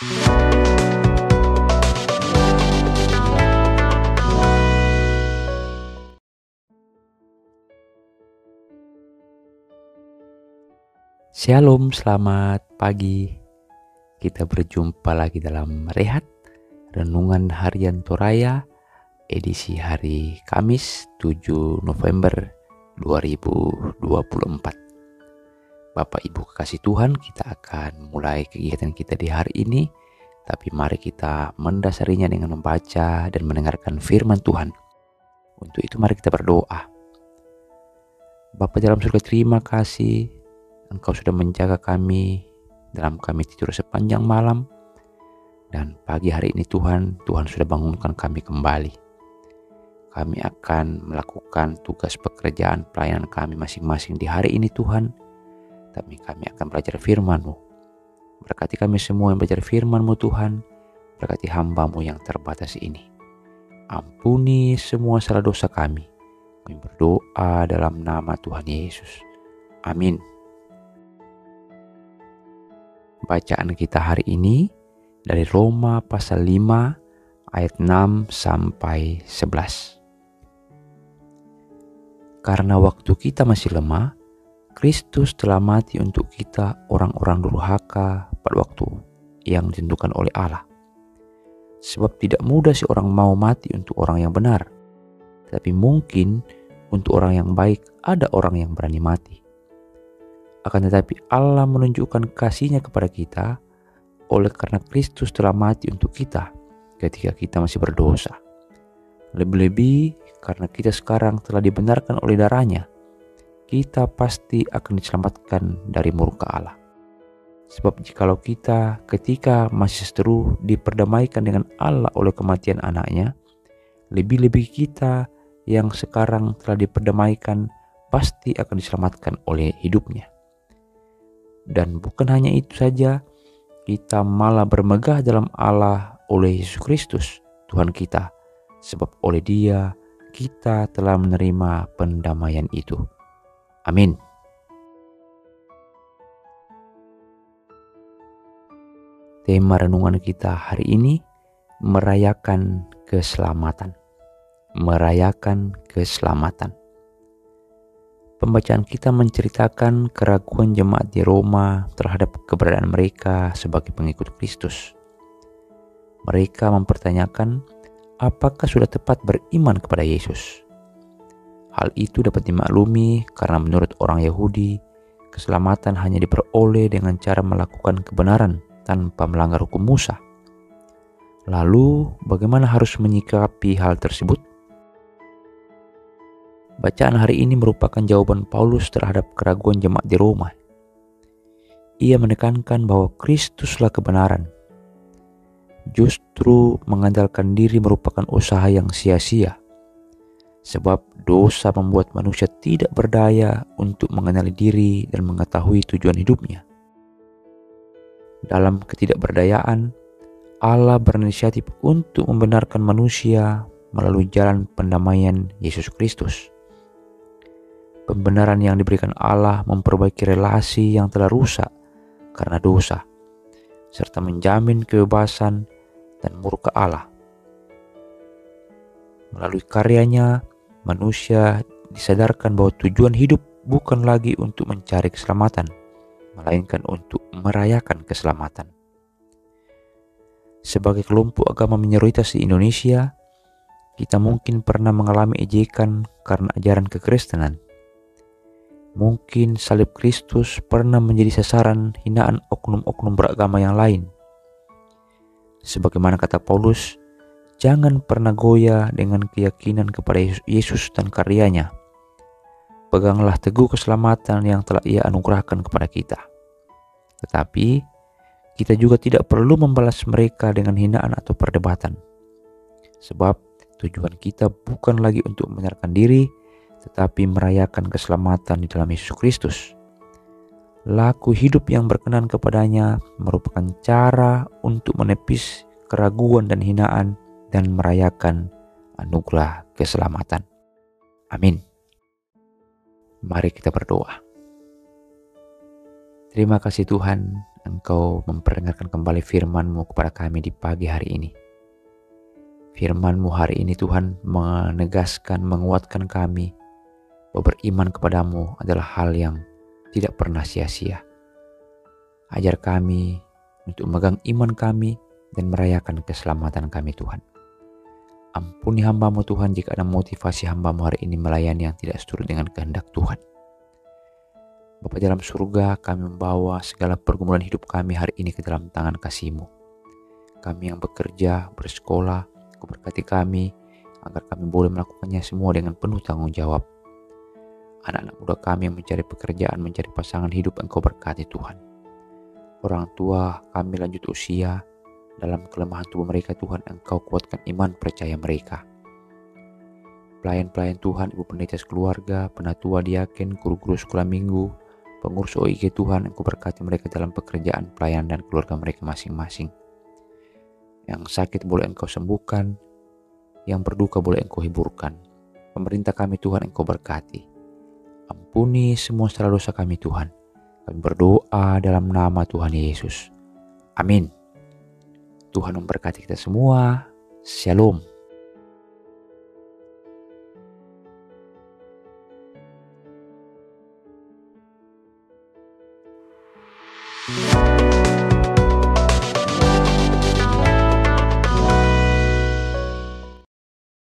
Shalom, selamat pagi. Kita berjumpa lagi dalam Rehat Renungan Harian Toraya edisi hari Kamis 7 November 2024. Bapak Ibu kekasih Tuhan, kita akan mulai kegiatan kita di hari ini, tapi mari kita mendasarinya dengan membaca dan mendengarkan firman Tuhan. Untuk itu mari kita berdoa. Bapak dalam surga terima kasih Engkau sudah menjaga kami dalam kami tidur sepanjang malam. Dan pagi hari ini Tuhan, Tuhan sudah bangunkan kami kembali. Kami akan melakukan tugas pekerjaan pelayanan kami masing-masing di hari ini Tuhan. Tapi kami akan belajar firman-Mu. Berkati kami semua yang belajar firman-Mu Tuhan. Berkati hambamu yang terbatas ini. Ampuni semua salah dosa kami. Kami berdoa dalam nama Tuhan Yesus. Amin. Bacaan kita hari ini dari Roma pasal 5 ayat 6 sampai 11. Karena waktu kita masih lemah, Kristus telah mati untuk kita orang-orang durhaka pada waktu yang ditentukan oleh Allah. Sebab tidak mudah seorang mau mati untuk orang yang benar, tapi mungkin untuk orang yang baik ada orang yang berani mati. Akan tetapi Allah menunjukkan kasihnya kepada kita oleh karena Kristus telah mati untuk kita ketika kita masih berdosa. Lebih-lebih karena kita sekarang telah dibenarkan oleh darahnya, kita pasti akan diselamatkan dari murka Allah. Sebab jikalau kita ketika masih seteru diperdamaikan dengan Allah oleh kematian anaknya, lebih-lebih kita yang sekarang telah diperdamaikan pasti akan diselamatkan oleh hidupnya. Dan bukan hanya itu saja, kita malah bermegah dalam Allah oleh Yesus Kristus, Tuhan kita, sebab oleh Dia kita telah menerima pendamaian itu. Amin. Tema renungan kita hari ini merayakan keselamatan. Merayakan keselamatan. Pembacaan kita menceritakan keraguan jemaat di Roma terhadap keberadaan mereka sebagai pengikut Kristus. Mereka mempertanyakan apakah sudah tepat beriman kepada Yesus. Hal itu dapat dimaklumi karena menurut orang Yahudi, keselamatan hanya diperoleh dengan cara melakukan kebenaran tanpa melanggar hukum Musa. Lalu, bagaimana harus menyikapi hal tersebut? Bacaan hari ini merupakan jawaban Paulus terhadap keraguan jemaat di Roma. Ia menekankan bahwa Kristuslah kebenaran. Justru mengandalkan diri merupakan usaha yang sia-sia. Sebab dosa membuat manusia tidak berdaya untuk mengenali diri dan mengetahui tujuan hidupnya. Dalam ketidakberdayaan, Allah berinisiatif untuk membenarkan manusia melalui jalan pendamaian Yesus Kristus. Pembenaran yang diberikan Allah memperbaiki relasi yang telah rusak karena dosa, serta menjamin kebebasan dan murka Allah. Melalui karyanya, manusia disadarkan bahwa tujuan hidup bukan lagi untuk mencari keselamatan, melainkan untuk merayakan keselamatan. Sebagai kelompok agama minoritas di Indonesia, kita mungkin pernah mengalami ejekan karena ajaran kekristenan Mungkin salib Kristus pernah menjadi sasaran hinaan oknum-oknum beragama yang lain. Sebagaimana kata Paulus, jangan pernah goyah dengan keyakinan kepada Yesus dan karyanya. Peganglah teguh keselamatan yang telah ia anugerahkan kepada kita. Tetapi, kita juga tidak perlu membalas mereka dengan hinaan atau perdebatan. Sebab tujuan kita bukan lagi untuk menyerahkan diri, tetapi merayakan keselamatan di dalam Yesus Kristus. Laku hidup yang berkenan kepadanya merupakan cara untuk menepis keraguan dan hinaan dan merayakan anugerah keselamatan. Amin. Mari kita berdoa. Terima kasih Tuhan, Engkau memperdengarkan kembali firman-Mu kepada kami di pagi hari ini. Firman-Mu hari ini Tuhan menegaskan, menguatkan kami bahwa beriman kepadamu adalah hal yang tidak pernah sia-sia. Ajar kami untuk memegang iman kami dan merayakan keselamatan kami Tuhan. Ampuni hambamu Tuhan jika ada motivasi hambamu hari ini melayani yang tidak seturut dengan kehendak Tuhan. Bapa dalam surga, kami membawa segala pergumulan hidup kami hari ini ke dalam tangan kasih-Mu. Kami yang bekerja, bersekolah, Kau berkati kami, agar kami boleh melakukannya semua dengan penuh tanggung jawab. Anak-anak muda kami yang mencari pekerjaan, mencari pasangan hidup, Engkau berkati Tuhan. Orang tua kami lanjut usia, dalam kelemahan tubuh mereka Tuhan Engkau kuatkan iman percaya mereka. Pelayan-pelayan Tuhan, ibu pendeta keluarga, penatua diaken, guru-guru sekolah minggu, Pengurus OIG Tuhan, Engkau berkati mereka dalam pekerjaan, pelayanan, dan keluarga mereka masing-masing. Yang sakit boleh Engkau sembuhkan, yang berduka boleh Engkau hiburkan. Pemerintah kami Tuhan Engkau berkati. Ampuni semua salah dosa kami Tuhan. Kami berdoa dalam nama Tuhan Yesus. Amin. Tuhan memberkati kita semua. Shalom.